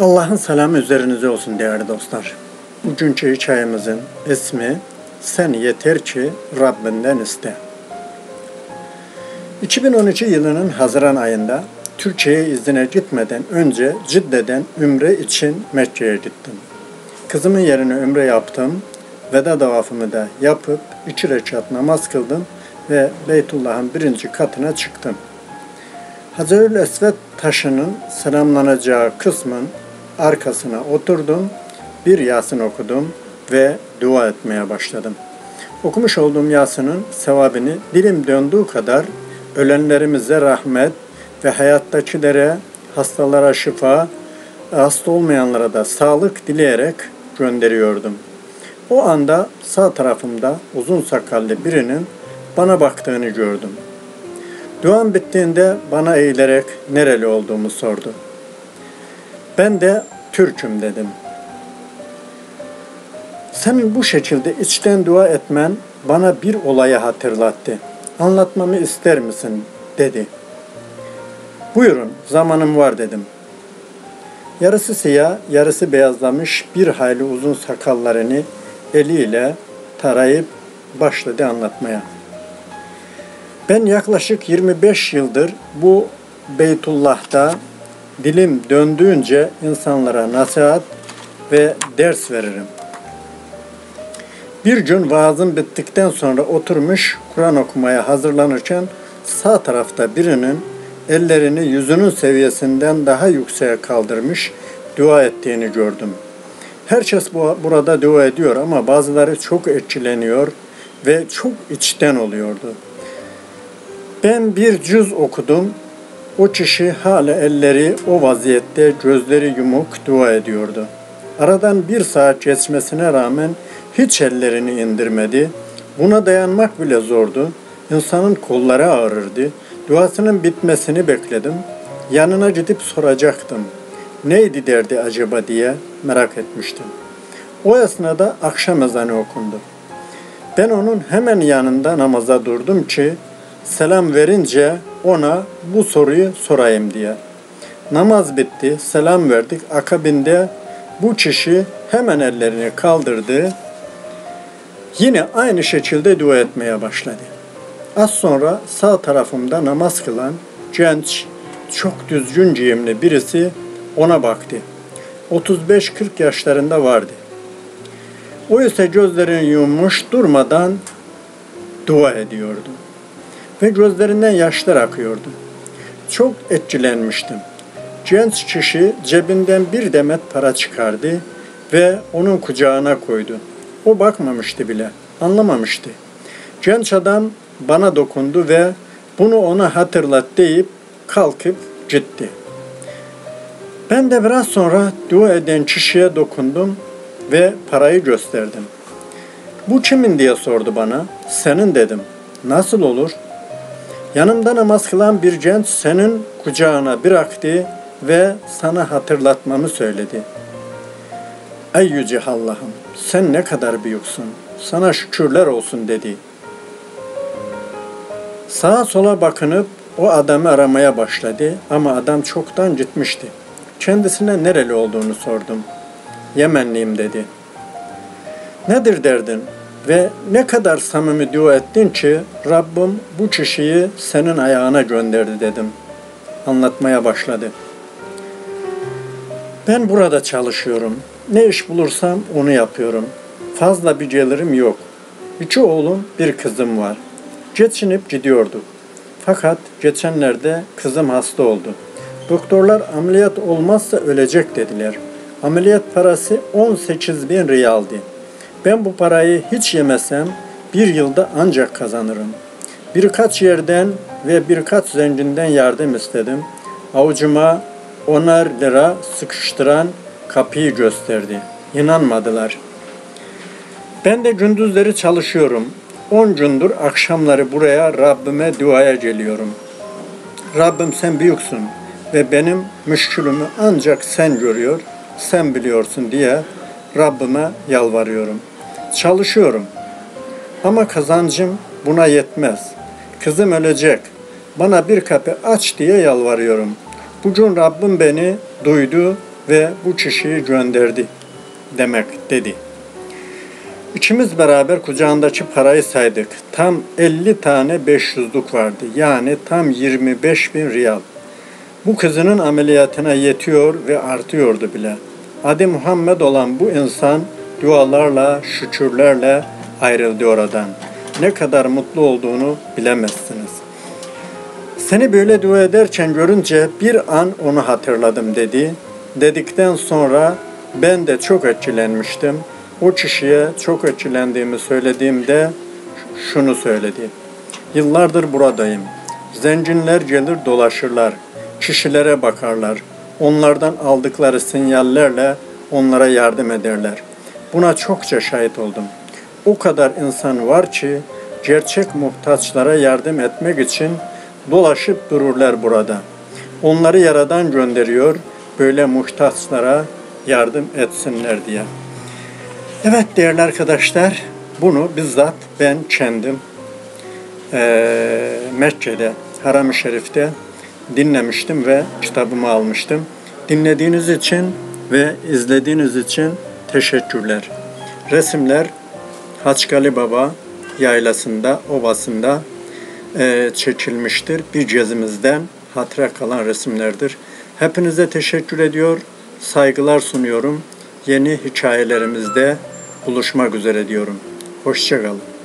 Allah'ın selamı üzerinize olsun değerli dostlar. Bugünkü çayımızın ismi Sen Yeter Ki Rabbinden iste. 2012 yılının Haziran ayında Türkiye'ye izine gitmeden önce Cidde'den Ümre için Mekke'ye gittim. Kızımın yerine Ümre yaptım. Veda davafımı da yapıp iki rekat namaz kıldım ve Beytullah'ın birinci katına çıktım. Hacerül Esved taşının selamlanacağı kısmın arkasına oturdum, bir Yasin okudum ve dua etmeye başladım. Okumuş olduğum Yasin'in sevabını dilim döndüğü kadar ölenlerimize rahmet ve hayattakilere, hastalara şifa, hasta olmayanlara da sağlık dileyerek gönderiyordum. O anda sağ tarafımda uzun sakallı birinin bana baktığını gördüm. Duam bittiğinde bana eğilerek nereli olduğumu sordu. Ben de Türk'üm dedim. Senin bu şekilde içten dua etmen bana bir olayı hatırlattı. Anlatmamı ister misin? dedi. Buyurun, zamanım var dedim. Yarısı siyah, yarısı beyazlamış bir hayli uzun sakallarını eliyle tarayıp başladı anlatmaya. Ben yaklaşık 25 yıldır bu Beytullah'ta dilim döndüğünce insanlara nasihat ve ders veririm. Bir gün vaazım bittikten sonra oturmuş Kur'an okumaya hazırlanırken sağ tarafta birinin ellerini yüzünün seviyesinden daha yükseğe kaldırmış dua ettiğini gördüm. Herkes bu, burada dua ediyor ama bazıları çok etkileniyor ve çok içten oluyordu. Ben bir cüz okudum. O kişi hala elleri o vaziyette gözleri yumuk dua ediyordu. Aradan bir saat geçmesine rağmen hiç ellerini indirmedi. Buna dayanmak bile zordu. İnsanın kolları ağrırdı. Duasının bitmesini bekledim. Yanına gidip soracaktım. Neydi derdi acaba diye merak etmiştim. O esnada akşam ezanı okundu. Ben onun hemen yanında namaza durdum ki selam verince ona bu soruyu sorayım diye. Namaz bitti, selam verdik. Akabinde bu kişi hemen ellerini kaldırdı. Yine aynı şekilde dua etmeye başladı. Az sonra sağ tarafımda namaz kılan genç, çok düzgün giyimli birisi ona baktı. 35-40 yaşlarında vardı. O ise gözlerini yummuş durmadan dua ediyordu. Ve gözlerinden yaşlar akıyordu. Çok etkilenmiştim. Genç kişi cebinden bir demet para çıkardı ve onun kucağına koydu. O bakmamıştı bile, anlamamıştı. Genç adam bana dokundu ve bunu ona hatırlat deyip kalkıp gitti. Ben de biraz sonra dua eden kişiye dokundum ve parayı gösterdim. Bu kimin diye sordu bana. Senin dedim. Nasıl olur? Yanımda namaz kılan bir genç senin kucağına bıraktı ve sana hatırlatmamı söyledi. Ey yüce Allah'ım sen ne kadar büyüksün. Sana şükürler olsun dedi. Sağa sola bakınıp o adamı aramaya başladı ama adam çoktan gitmişti. Kendisine nereli olduğunu sordum. Yemenliyim dedi. Nedir derdin? Ve ne kadar samimi dua ettin ki Rabbim bu kişiyi senin ayağına gönderdi dedim. Anlatmaya başladı. Ben burada çalışıyorum. Ne iş bulursam onu yapıyorum. Fazla bir gelirim yok. İki oğlum, bir kızım var. Geçinip gidiyorduk. Fakat geçenlerde kızım hasta oldu. Doktorlar ameliyat olmazsa ölecek dediler. Ameliyat parası 18 bin riyaldi. Ben bu parayı hiç yemesem bir yılda ancak kazanırım. Birkaç yerden ve birkaç zenginden yardım istedim. Avucuma onar lira sıkıştıran kapıyı gösterdi. İnanmadılar. Ben de gündüzleri çalışıyorum. 10 gündür akşamları buraya Rabbime duaya geliyorum. Rabbim sen büyüksün ve benim müşkülümü ancak sen görüyor, sen biliyorsun diye Rabbime yalvarıyorum. Çalışıyorum ama kazancım buna yetmez. Kızım ölecek. Bana bir kapı aç diye yalvarıyorum. Bugün Rabbim beni duydu ve bu kişiyi gönderdi demek dedi. İkimiz beraber kucağındaki parayı saydık. Tam 50 tane 500'lük vardı. Yani tam 25 bin riyal. Bu kızının ameliyatına yetiyor ve artıyordu bile. Adı Muhammed olan bu insan dualarla, şükürlerle ayrıldı oradan. Ne kadar mutlu olduğunu bilemezsiniz. Seni böyle dua ederken görünce bir an onu hatırladım dedi. Dedikten sonra ben de çok etkilenmiştim. O kişiye çok etkilendiğimi söylediğimde şunu söyledi. Yıllardır buradayım. Zenginler gelir dolaşırlar. Kişilere bakarlar. Onlardan aldıkları sinyallerle onlara yardım ederler. Buna çokça şahit oldum. O kadar insan var ki gerçek muhtaçlara yardım etmek için dolaşıp dururlar burada. Onları yaradan gönderiyor böyle muhtaçlara yardım etsinler diye. Evet değerli arkadaşlar, bunu bizzat ben kendim eee Mekke'de, Haram-ı Şerif'te dinlemiştim ve kitabımı almıştım. Dinlediğiniz için ve izlediğiniz için teşekkürler. Resimler Haçkali Baba yaylasında, ovasında eee, çekilmiştir. Bir gezimizden hatıra kalan resimlerdir. Hepinize teşekkür ediyor, saygılar sunuyorum. Yeni hikayelerimizde buluşmak üzere diyorum. Hoşçakalın.